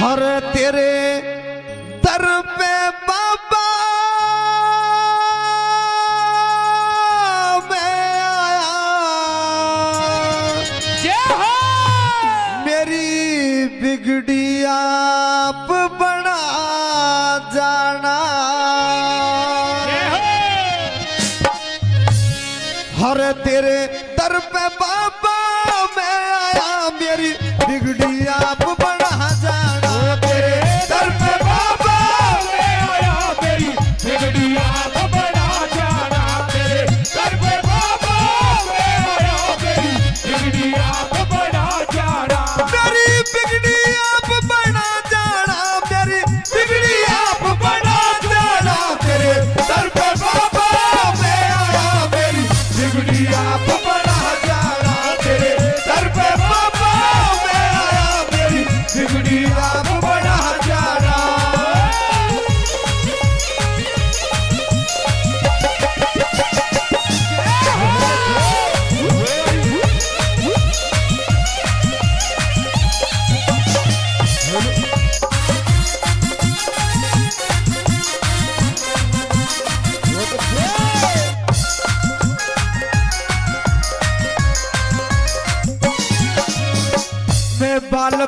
हर तेरे दर पे बाबा। मैं आया। जय हो। मेरी बिगड़ी आप बना जाना। हो। हर तेरे दर पे बाबा मैं आया। मेरी बिगड़ी आप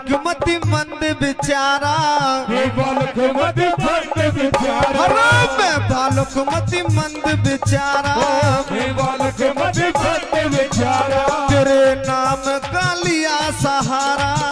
बालक मति मंद बिचारा। हे मंद बिचारा। मैं बालक मति मंद बिचारा। मत तेरे नाम कालिया सहारा।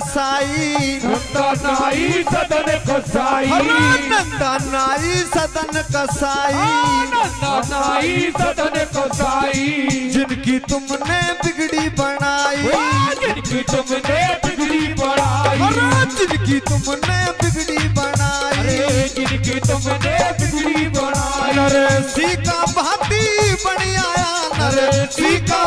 कसाई नंदा नाई सदन कसाई हलो नंदा नाई सदन कसाई। नंदा नाई सदन कसाई। जिनकी तुमने बिगड़ी बनाई। जिनकी तुमने बिगड़ी बनाई। जिनकी तुमने बिगड़ी बनाई। जिनकी तुमने बिगड़ी बनाई। नरसी का भाती बनी आया। नरसी का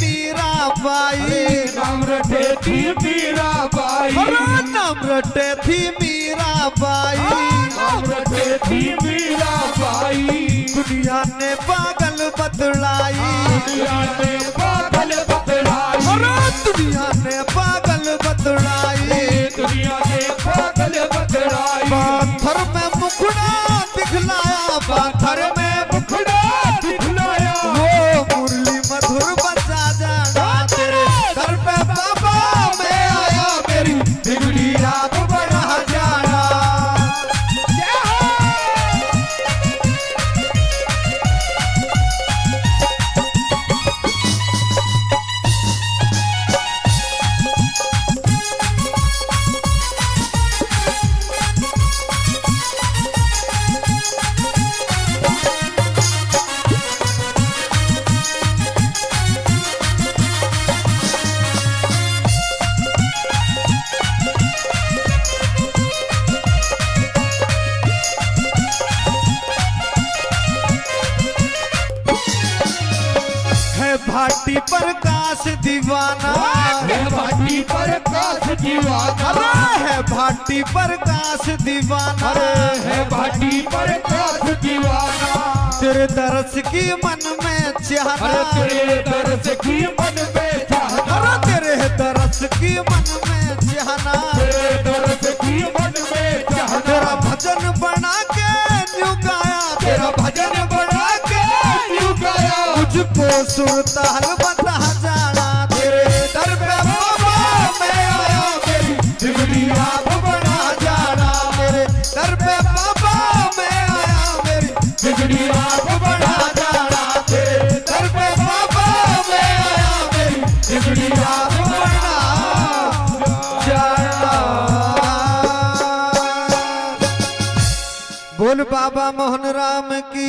मीरा बाई नम्रटे रटे थी मीरा बाई नम्रटे नाम थी मीरा बाई नाम रटे थी मीरा बाई दुनिया ने पागल बदलाई। दुनिया ने दीवाना। है भाटी पर काश दीवाना। है भाटी पर काश दीवाना। है भाटी पर काश दीवाना। तेरे दरस की मन में चाहना। तेरे दर्द की मन में चाहना। तेरे दरस की मन में चाहना। तेरे दर्द सुरताल बता जाना तेरे दर पे बाबा मैं आया मेरी जिगड़ी आप बना जाना तेरे दर पे बाबा मैं आया मेरी जिगड़ी आप बना जाना तेरे दर पे बाबा मैं आया मेरी जिगड़ी आप बना जाना। बोल बाबा मोहन राम की